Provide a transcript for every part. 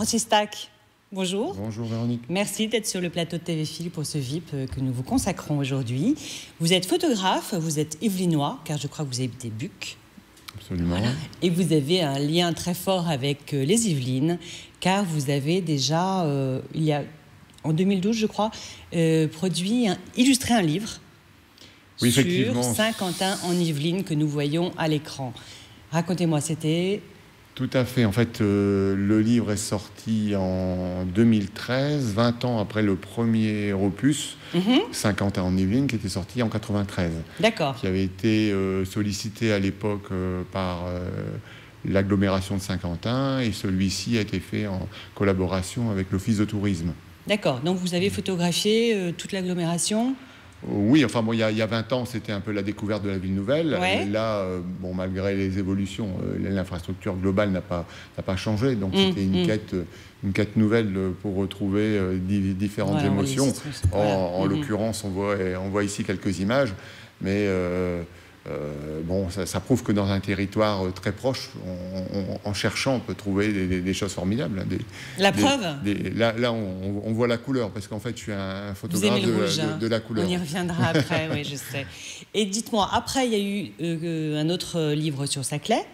Francis Tac, bonjour. Bonjour Véronique. Merci d'être sur le plateau de TV Phil pour ce VIP euh, que nous vous consacrons aujourd'hui. Vous êtes photographe, vous êtes yvelinois, car je crois que vous habitez Buc. Absolument. Et vous avez un lien très fort avec euh, les Yvelines, car vous avez déjà, euh, il y a, en 2012 je crois, euh, produit, un- illustré un livre Oui, sur. Saint-Quentin en Yvelines que nous voyons à l'écran. Racontez-moi, c'était Tout à fait. En fait, euh, le livre est sorti en 2013, 20 ans après le premier opus, Mhm. 50 ans en Yvelines, qui était sorti en 93, D'accord. qui avait été euh, sollicité à l'époque euh, par l'agglomération de Saint-Quentin, et celui-ci a été fait en collaboration avec l'Office de tourisme. D'accord. Donc vous avez photographié euh, toute l'agglomération? Oui, enfin bon, il y, a, il y a 20 ans, c'était un peu la découverte de la ville nouvelle. Ouais. Et là, euh, bon, malgré les évolutions, euh, l'infrastructure globale n'a pas, n'a pas changé. Donc Mm, c'était une, mm. quête, euh, une quête nouvelle pour retrouver di- différentes Voilà, émotions. En, Mhm. l'occurrence, on voit, on voit ici quelques images, mais euh, euh, bon, ça, ça prouve que dans un territoire euh, très proche, on- on- en cherchant, on peut trouver des, des- des choses formidables. hein, des- La preuve là, là, on, on voit la couleur, parce qu'en fait, je suis un photographe de, rouge, hein de la couleur. On y reviendra après, oui, je sais. Et dites-moi, après, il y a eu euh, un autre livre sur Saclay.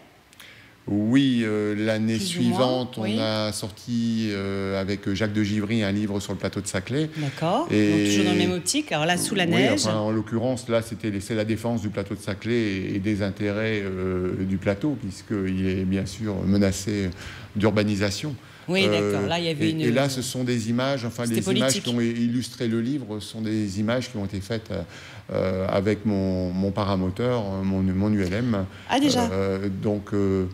Oui, euh, l'année moins, suivante, oui. on a sorti euh, avec Jacques de Givry un livre sur le plateau de Saclay. D'accord. Et- Donc toujours dans le même optique. Alors là, sous la Oui, neige. enfin, en l'occurrence, là, c'était la défense du plateau de Saclay et, des intérêts euh, du plateau, puisqu'il est bien sûr menacé d'urbanisation. Oui, Euh, d'accord. Là, il y avait une. et là, ce sont des images, enfin, les images qui ont illustré le livre sont des images qui ont été faites euh, euh, avec mon, mon paramoteur, mon, mon ULM. Ah, déjà Euh, donc, euh, euh,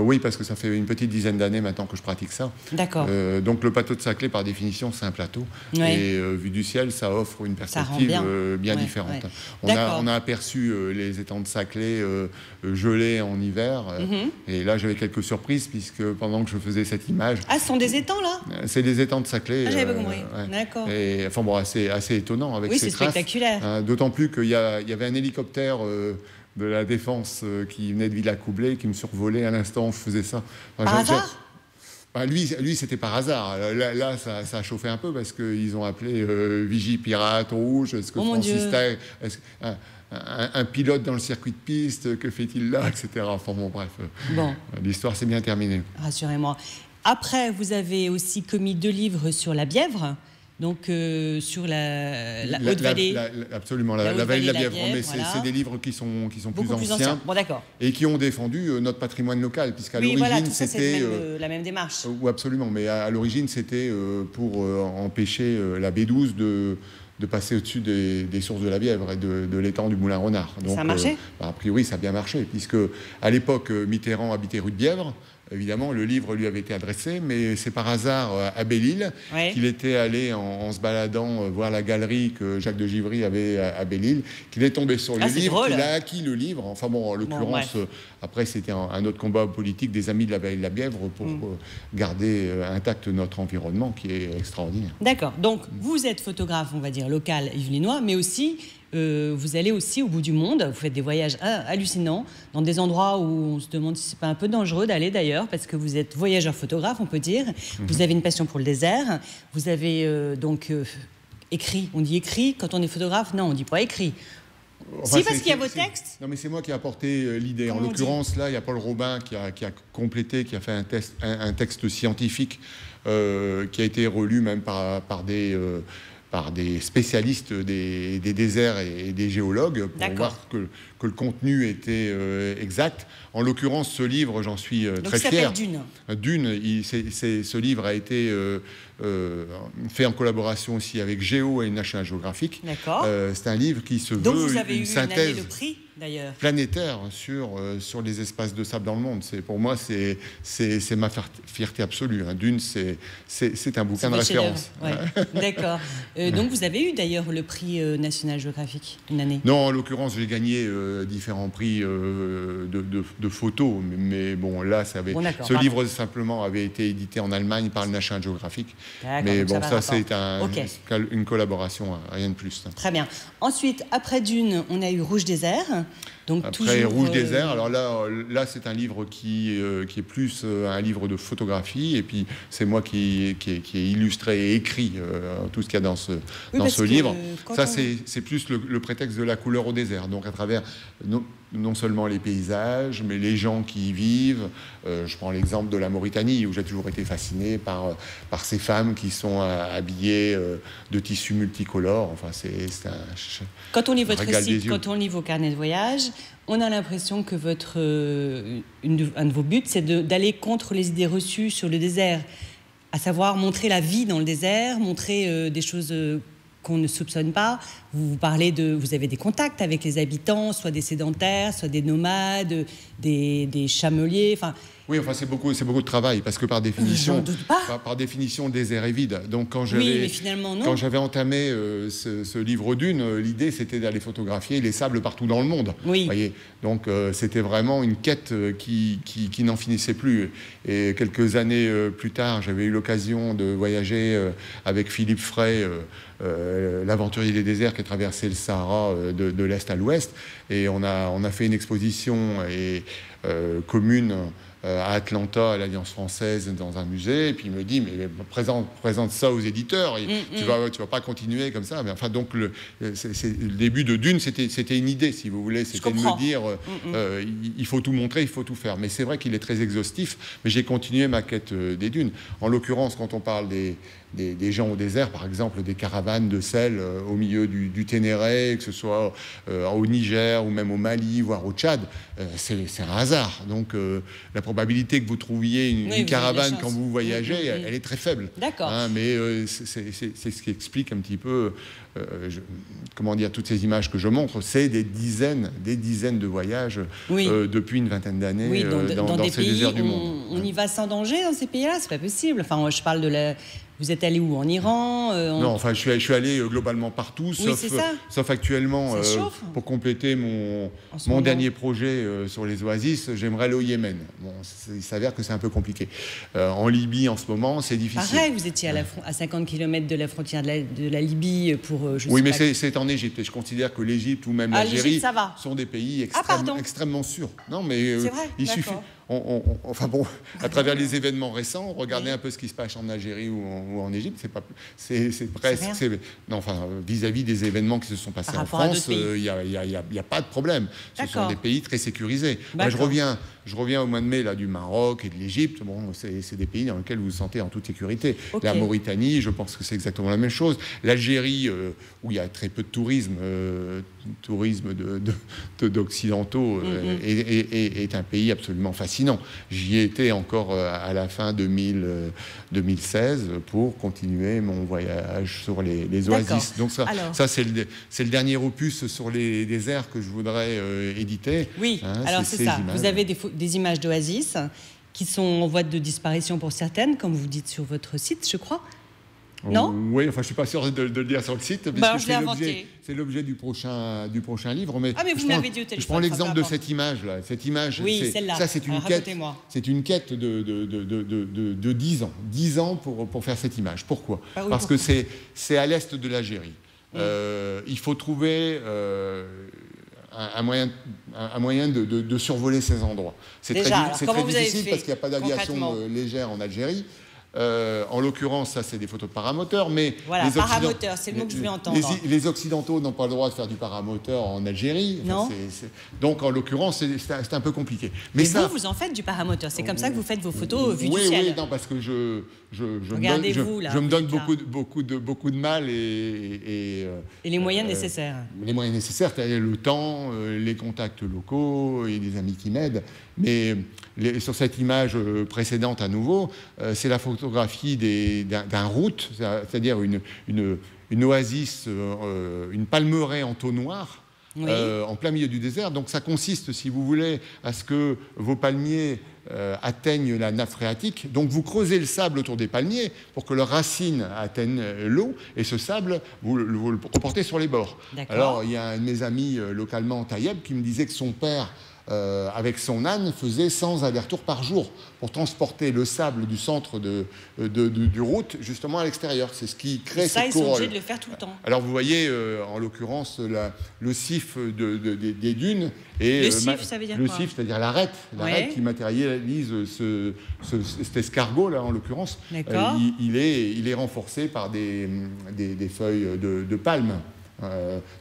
oui, parce que ça fait une petite dizaine d'années maintenant que je pratique ça. D'accord. Euh, donc, le plateau de Saclay, par définition, c'est un plateau. Et euh, vu du ciel, ça offre une perspective bien. euh, bien Ouais, différente. ouais. On, a, on a aperçu euh, les étangs de Saclay euh, euh, gelés en hiver. euh, Mhm. Et là, j'avais quelques surprises, puisque pendant que je faisais cette image, Ah, ce sont des étangs, là? Euh, c'est les étangs de Saclay. Ah, j'avais pas euh, compris. ouais. D'accord. Et enfin bon, assez, assez étonnant avec Oui, ces c'est traces. spectaculaire. Hein, D'autant plus qu'il y, y avait un hélicoptère euh, de la défense euh, qui venait de Villacoublay qui me survolait à l'instant où je faisais ça. Enfin, Par hasard Bah, lui, lui c'était par hasard. Là, là, ça, ça a chauffé un peu parce qu'ils ont appelé euh, Vigie Pirate Rouge. Est-ce que Oh, Francis. Tay- un, un- un pilote dans le circuit de piste, que fait-il là, etc. Enfin bon, bref, euh, Bon, l'histoire s'est bien terminée. rassurez-moi. Après, vous avez aussi commis deux livres sur la Bièvre, donc euh, sur la, la La- Haute-Vallée. absolument, la, vallée de la Bièvre. Mais c'est voilà. c'est des livres qui sont, qui sont plus anciens. anciens. Bon, d'accord. et qui ont défendu euh, notre patrimoine local, puisqu'à Oui, l'origine c'était. euh, la même démarche. Oui, absolument, mais à, à l'origine c'était pour empêcher la B12 de, de passer au-dessus des, des sources de la Bièvre et de, de l'étang du Moulin Renard. Ça a marché? bah, A priori, ça a bien marché, puisque à l'époque, Mitterrand habitait rue de Bièvre. Évidemment, le livre lui avait été adressé, mais c'est par hasard euh, à Belle-Île Ouais. qu'il était allé en, en se baladant euh, voir la galerie que Jacques de Givry avait à, à Belle-Île, qu'il est tombé sur Ah, le c'est livre, qu'il a acquis le livre. Enfin bon, en l'occurrence, euh, après c'était un, un autre combat politique des amis de la vallée de la Bièvre pour Mm. euh, garder euh, intact notre environnement qui est extraordinaire. D'accord. Donc, vous êtes photographe, on va dire, local yvelinois, mais aussi, euh, vous allez aussi au bout du monde. Vous faites des voyages ah, hallucinants dans des endroits où on se demande si c'est pas un peu dangereux d'aller d'ailleurs, parce que vous êtes voyageur photographe, on peut dire. Vous avez une passion pour le désert. Vous avez euh, donc euh, écrit. On dit écrit quand on est photographe Non, on dit pas écrit. Enfin, si, parce qu'il y a vos textes? Non, mais c'est moi qui ai apporté l'idée. En l'occurrence, là, il y a Paul Robin qui a, qui a complété, qui a fait un, test, un, un texte scientifique euh, qui a été relu même par, par des. euh, par des spécialistes des, des déserts et, des géologues pour voir que, que le contenu était euh, exact. En l'occurrence, ce livre, j'en suis euh, Donc, très fier. s'appelle Dune. Dune, il- c'est- c'est- ce livre a été euh, euh, fait en collaboration aussi avec Géo et National Geographic. D'accord. Euh, c'est un livre qui se Donc, veut vous avez une eu une année synthèse prix. Planétaire sur, euh, sur les espaces de sable dans le monde. C'est, pour moi, c'est, ma fier- fierté absolue. hein. Dune, c'est, un bouquin de référence. ouais. D'accord. Euh, donc, vous avez eu d'ailleurs le prix euh, National Geographic une année? Non, en l'occurrence, j'ai gagné différents prix de, de- de photos, mais, mais bon, là, ça avait, Bon, ce pardon. livre simplement avait été édité en Allemagne par le National Geographic. Mais bon, ça, c'est un- une collaboration, hein, rien de plus. Très bien. Ensuite, après Dune, on a eu Rouge Désert. Donc Après, Rouge euh, désert. Alors là, là c'est un livre qui, euh, qui est plus euh, un livre de photographie. Et puis, c'est moi qui, qui, qui ai illustré et écrit euh, tout ce qu'il y a dans ce, Oui, dans ce livre. Ça, on- c'est plus le, le prétexte de la couleur au désert. Donc, à travers non seulement les paysages, mais les gens qui y vivent. Euh, je prends l'exemple de la Mauritanie, où j'ai toujours été fasciné par, par ces femmes qui sont habillées euh, de tissus multicolores. Enfin, c'est un. Quand on lit votre site, quand on lit vos carnets de voyage, on a l'impression que votre, euh, une de- un de vos buts, c'est d'aller contre les idées reçues sur le désert, à savoir montrer la vie dans le désert, montrer euh, des choses qu'on ne soupçonne pas. Vous, vous parlez de, vous avez des contacts avec les habitants, soit des sédentaires, soit des nomades, des, des chameliers. Enfin, Oui, enfin, c'est beaucoup, c'est beaucoup de travail parce que par définition, par, par définition, le désert est vide. Donc, quand j'avais, entamé euh, ce, ce livre d'une, euh, l'idée c'était d'aller photographier les sables partout dans le monde. Oui. Voyez Donc, euh, c'était vraiment une quête qui, qui, qui n'en finissait plus. Et quelques années euh, plus tard, j'avais eu l'occasion de voyager avec Philippe Frey. euh, l'aventurier des déserts qui a traversé le Sahara euh, de, de l'est à l'ouest et on a, on a fait une exposition et, euh, commune à Atlanta, à l'Alliance française, dans un musée. Et puis il me dit, mais présente, présente ça aux éditeurs. Et Mm, tu mm. vas, tu vas pas continuer comme ça. Mais enfin, donc le, le début de Dune, c'était, c'était une idée, si vous voulez. C'était de me dire, euh, Mm, mm. euh, il, faut tout montrer, il faut tout faire. Mais c'est vrai qu'il est très exhaustif. Mais j'ai continué ma quête euh, des dunes. En l'occurrence, quand on parle des, des, des gens au désert, par exemple, des caravanes de sel euh, au milieu du, du Ténéré, que ce soit euh, au Niger ou même au Mali, voire au Tchad, euh, c'est, c'est un hasard. Donc la probabilité que vous trouviez une, Oui, caravane quand vous voyagez, Mm, mm, mm. elle, est très faible. D'accord. Hein, mais c'est, c'est- c'est- c'est ce qui explique un petit peu, je- comment dire, toutes ces images que je montre. C'est des dizaines, des dizaines de voyages depuis une vingtaine d'années Oui, dans, dans, dans dans des ces pays déserts du monde. on, on y va sans danger dans ces pays-là, c'est pas possible. Enfin, je parle de la. Vous êtes allé où En Iran euh, en- Non, enfin, je suis, je suis allé euh, globalement partout, sauf, ça. sauf actuellement, euh, pour compléter mon, mon dernier projet euh, sur les oasis, j'aimerais aller au Yémen. Bon, il s'avère que c'est un peu compliqué. Euh, en Libye, en ce moment, c'est difficile. Pareil, vous étiez à, la fron- à 50 km de la frontière de la, de la Libye pour. euh, je Oui, mais c'est en Égypte. Et je considère que l'Égypte ou même Ah, l'Algérie sont des pays Ah, extrême- extrêmement sûrs. Non, mais euh, il suffit. On- on- enfin bon, à travers les événements récents, regardez Oui. un peu ce qui se passe en Algérie ou en, ou en Égypte. C'est pas, c'est presque, non, enfin vis-à-vis des événements qui se sont passés Par en France, il n'y a, y a- il y a- il y a pas de problème. Ce sont des pays très sécurisés. Moi, je reviens, je reviens au mois de mai là du Maroc et de l'Égypte. Bon, c'est des pays dans lesquels vous vous sentez en toute sécurité. La Mauritanie, je pense que c'est exactement la même chose. L'Algérie, euh, où il y a très peu de tourisme, euh, tourisme de- de- de- d'occidentaux, euh, Mhm. est, est- est- est un pays absolument fascinant. J'y étais encore euh, à la fin 2000, euh, 2016 pour continuer mon voyage sur les, oasis. Donc ça, Alors. ça c'est le, dernier opus sur les déserts que je voudrais euh, éditer. Oui, Hein, alors c'est c'est ces ça. images. Vous avez des images d'oasis qui sont en voie de disparition pour certaines, comme vous dites sur votre site, je crois. Non Oui, enfin, je suis pas sûr de, de le dire sur le site, Bah, c'est l'objet, du prochain, du prochain livre. Mais Ah, mais vous je me prends- l'avez dit au téléphone, Je prends l'exemple de cette image-là. Cette image, Oui, celle-là. ça, c'est une Alors, quête. C'est une quête de, de, de, de, de, de- de 10 ans. 10 ans pour, pour faire cette image. Pourquoi Ah oui, Parce pourquoi que c'est, à l'est de l'Algérie. Euh, il faut trouver euh, un, moyen, un, moyen de, de- de survoler ces endroits. C'est très, alors, très difficile parce qu'il n'y a pas d'aviation euh, légère en Algérie. Euh, en l'occurrence, ça, c'est des photos de paramoteur, mais Voilà, paramoteur, c'est le mot que je voulais entendre. Les, les Occidentaux n'ont pas le droit de faire du paramoteur en Algérie. Enfin, Non. Donc, en l'occurrence, c'est un, c'est un peu compliqué. Mais Mais ça, vous, vous en faites du paramoteur. C'est comme ça que vous faites vos photos vues oui, du ciel. oui, non, parce que je, je, je me donne, je, là, je me donne beaucoup, de, beaucoup, de, beaucoup de mal et, et, euh, Et les moyens euh, nécessaires. les moyens nécessaires, c'est-à-dire le temps, euh, les contacts locaux et des amis qui m'aident. Mais les- sur cette image précédente à nouveau, c'est la photographie d'un route, c'est-à-dire une, une, une oasis, une palmeraie en taux noir. Oui. euh, en plein milieu du désert. Donc ça consiste, si vous voulez, à ce que vos palmiers euh, atteignent la nappe phréatique. Donc vous creusez le sable autour des palmiers pour que leurs racines atteignent euh, l'eau et ce sable, vous, le- vous le reportez sur les bords. Alors il y a un de mes amis localement, Tayeb, qui me disait que son père euh, avec son âne, faisait 100 allers-retours par jour pour transporter le sable du centre de, du route justement à l'extérieur. C'est ce qui crée ça, cette ils sont obligés de le faire tout le temps. Alors vous voyez, euh, en l'occurrence, le cif de, des dunes. Et, le cif, ça veut dire Le cif, c'est-à-dire l'arête, l'arête qui matérialise ce, cet escargot-là, en l'occurrence. Euh, il, est, il est renforcé par des, des, feuilles de, palme.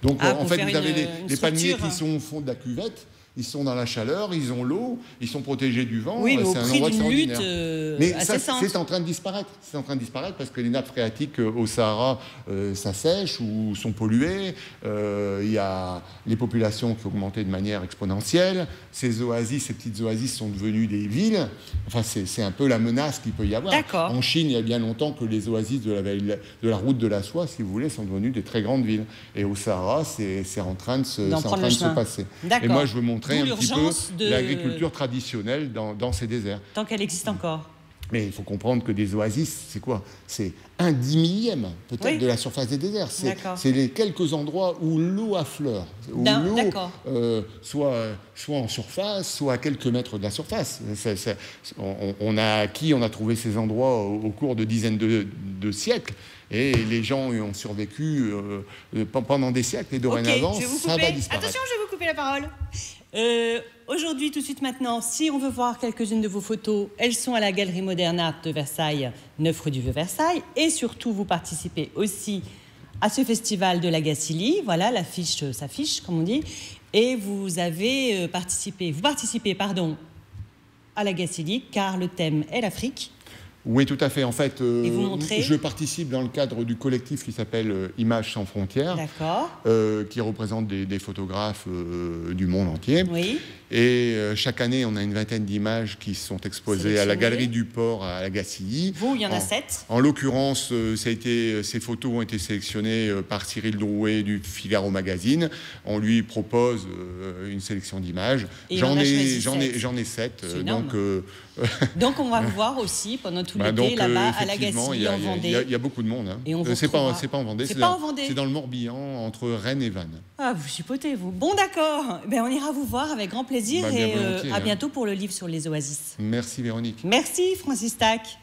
donc ah, en fait, vous avez les palmiers qui sont au fond de la cuvette ils sont dans la chaleur, ils ont l'eau, ils sont protégés du vent. Oui, mais au prix d'une lutte euh, Mais ça, c'est en train de disparaître. C'est en train de disparaître parce que les nappes phréatiques euh, au Sahara euh, s'assèchent ou sont polluées. Il y a les populations qui ont augmenté de manière exponentielle. Ces oasis, ces petites oasis sont devenues des villes. Enfin, c'est un peu la menace qu'il peut y avoir. En Chine, il y a bien longtemps que les oasis de la, de la route de la soie, si vous voulez, sont devenues des très grandes villes. Et au Sahara, c'est en train de se, en train de se passer. Et moi, je veux montrer un petit peu l'agriculture traditionnelle dans, ces déserts. Tant qu'elle existe encore. Mais il faut comprendre que des oasis, c'est quoi? C'est un dix millième peut-être de la surface des déserts. C'est les quelques endroits où l'eau affleure, où l'eau euh, soit, soit en surface, soit à quelques mètres de la surface. on, a acquis, on a trouvé ces endroits au, cours de dizaines de, siècles. Et les gens ont survécu euh, pendant des siècles. Et dorénavant, ça va disparaître. Attention, je vais vous couper la parole. Euh, aujourd'hui, tout de suite maintenant, si on veut voir quelques-unes de vos photos, elles sont à la Galerie Moderne Art de Versailles, 9 rue du Vieux-Versailles. Et surtout, vous participez aussi à ce festival de la Gacilly. Voilà, l'affiche s'affiche, comme on dit. Et vous avez euh, participé, vous participez, pardon, à la Gacilly, car le thème est l'Afrique. Oui, tout à fait. En fait, euh, je participe dans le cadre du collectif qui s'appelle euh, Images sans frontières, euh, qui représente des, photographes du monde entier. Oui. Et chaque année, on a une vingtaine d'images qui sont exposées à la Galerie du Port à la Gacilly. Vous, il y en a sept. En l'occurrence, ces photos ont été sélectionnées par Cyril Drouet du Figaro Magazine. On lui propose une sélection d'images. J'en ai, j'en ai, j'en ai sept. Donc, donc, on va voir aussi pendant tout bah, l'été là-bas à la en Vendée. Il y, a beaucoup de monde. Hein. Et on euh, c'est pas, pas en Vendée. C'est dans, le Morbihan entre Rennes et Vannes. Ah, vous chipotez, vous. Bon, d'accord. Ben, on ira vous voir avec grand plaisir bah, et euh, à hein. bientôt pour le livre sur les oasis. Merci Véronique. Merci Francis Tac.